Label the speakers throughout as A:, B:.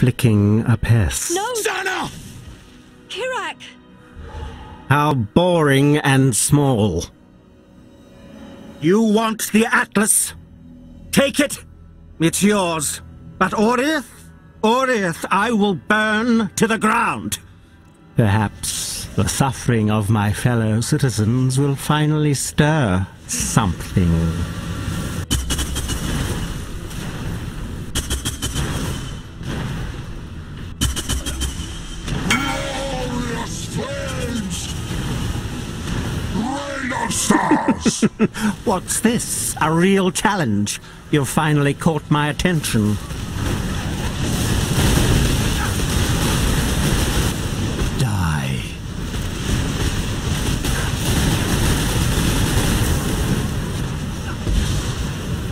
A: flicking a pest.
B: No!
C: Zana!
B: Kirac!
A: How boring and small. You want the Atlas? Take it! It's yours. But Oriath? Oriath, I will burn to the ground. Perhaps the suffering of my fellow citizens will finally stir something.
C: Stars!
A: What's this? A real challenge? You've finally caught my attention. Die.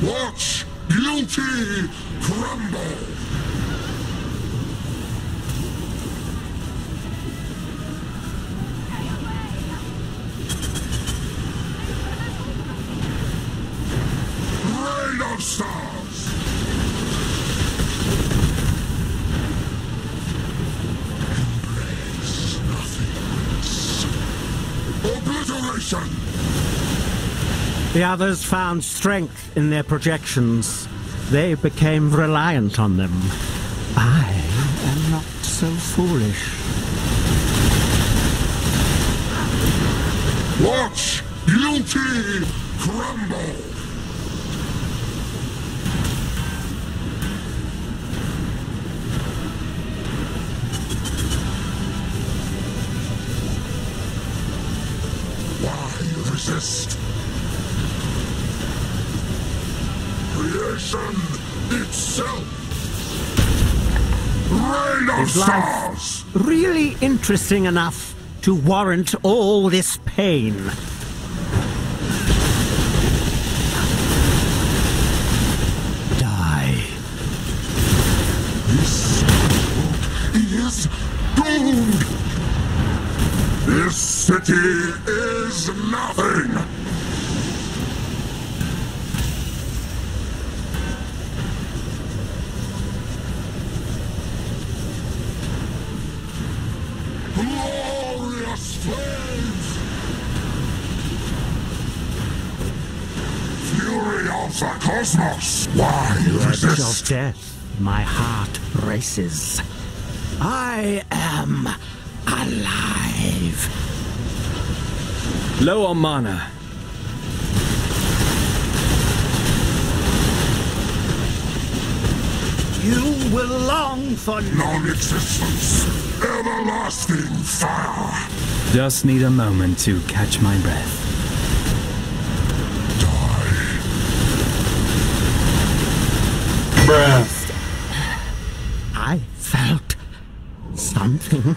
C: Watch beauty crumble! Of stars! Embrace nothingness. Obliteration!
A: The others found strength in their projections. They became reliant on them. I am not so foolish.
C: Watch beauty crumble! Resist? Creation itself! Rain of
A: Is life
C: stars!
A: really interesting enough to warrant all this pain? Die.
C: This is doomed! City is nothing! Glorious flames! Fury of the cosmos! Why
A: Edge of death, my heart races. I am alive.
D: Low on mana.
A: You will long for
C: Non-existence! Everlasting fire!
D: Just need a moment to catch my breath.
C: Die!
A: I felt something